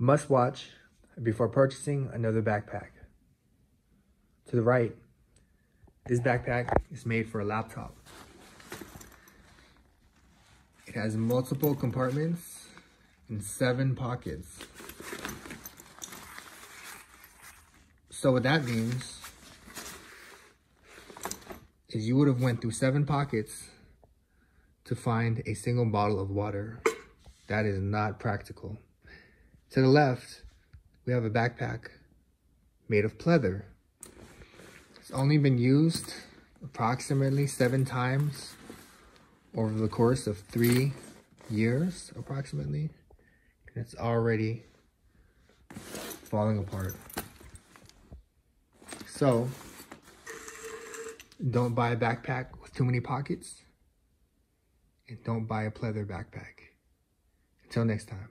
Must watch before purchasing another backpack. To the right, this backpack is made for a laptop. It has multiple compartments and seven pockets. So what that means is you would have went through seven pockets to find a single bottle of water. That is not practical. To the left, we have a backpack made of pleather. It's only been used approximately seven times over the course of three years, approximately. And it's already falling apart. So, don't buy a backpack with too many pockets. And don't buy a pleather backpack. Until next time.